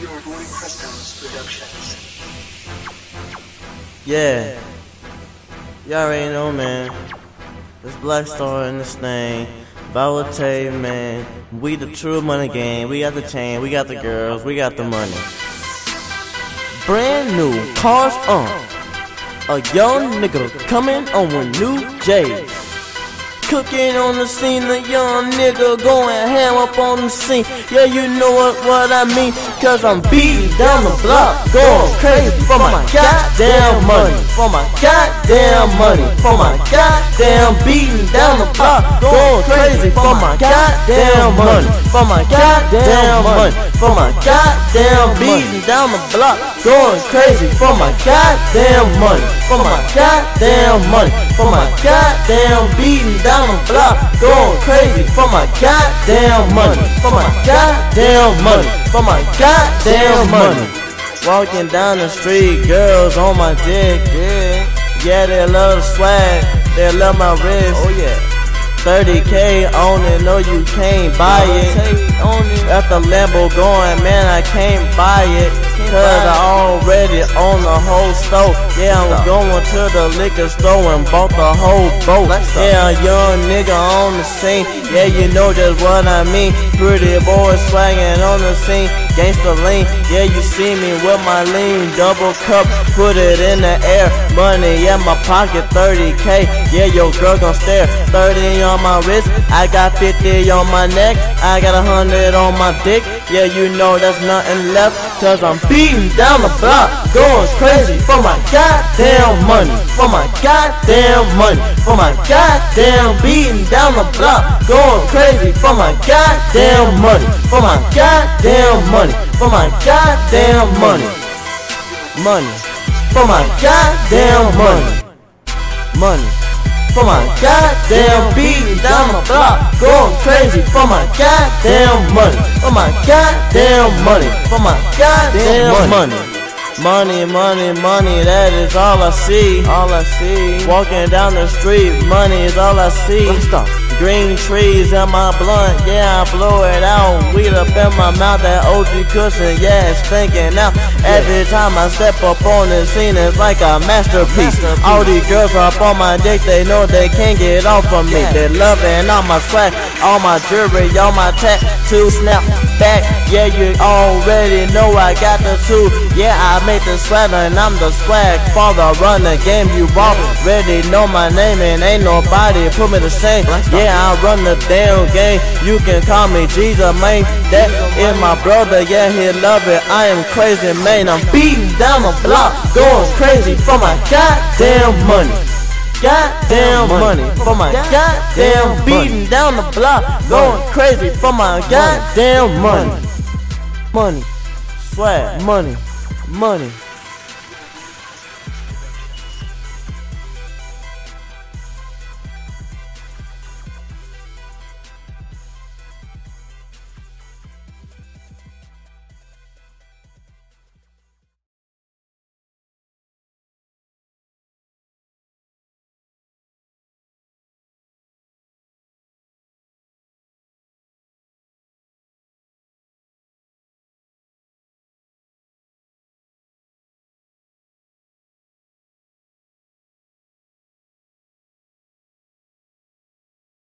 Your Roy Customs Productions. Yeah. Y'all already know, man. This Blackstar in this thing. Volatile, man. We the true money game. We got the chain. We got the girls. We got the money. Brand new cars on. A young nigga coming on with new J's. Cooking on the scene, the young nigga going ham up on the scene. Yeah, you know what, what I mean. Cause I'm beating down the block, going crazy for my goddamn money. For my goddamn money. For my goddamn beating down the block, going crazy for my goddamn money. For my goddamn money. For my goddamn beating down the block, going crazy for my goddamn money. For my goddamn money. For my goddamn beating down the block, going crazy for my goddamn money. For my goddamn money. For my goddamn money. Walking down the street, girls on my dick, yeah. Yeah, they love swag, they love my wrist. Oh yeah. 30k on it, no you can't buy it. Got the Lambo going, man, I can't buy it. Cause I already own the whole store. Yeah, I'm going to the liquor store and bought the whole boat. Yeah, a young nigga on the scene. Yeah, you know just what I mean. Pretty boy swagging on the scene. Gangsta lean. Yeah, you see me with my lean. Double cup, put it in the air. Money in my pocket, 30k. Yeah, your girl gon' stare. 30 on my wrist. I got 50 on my neck. I got a hundred on my dick. Yeah, you know there's nothing left. Cause I'm beating down the block. Going crazy for my goddamn money. For my goddamn money. For my goddamn beating down the block. Going crazy for my goddamn money. For my goddamn money. For my goddamn money. Money. For my goddamn money. Money. For my goddamn beating down the block, going crazy for my goddamn money. For my goddamn money. For my goddamn money. Money, money, money, that is all I see. All I see. Walking down the street, money is all I see. Stop. Green trees in my blunt, yeah, I blow it out. Weed up in my mouth, that OG cushion, yeah, it's stinking out. Every time I step up on the scene, it's like a masterpiece. All these girls up on my dick, they know they can't get off of me. They loving all my swag, all my jewelry, all my tattoo snap back. Yeah, you already know I got the two. Yeah, I made the sweater and I'm the swag. Father, run the game, you already know my name and ain't nobody put me to shame. Yeah, I run the damn game. You can call me Jesus, man. That is my brother, yeah, he love it. I am crazy, man. I'm beating down the block, going crazy for my goddamn money. Goddamn money. For my goddamn beating down the block, going crazy for my goddamn money. Money, swag, money, money.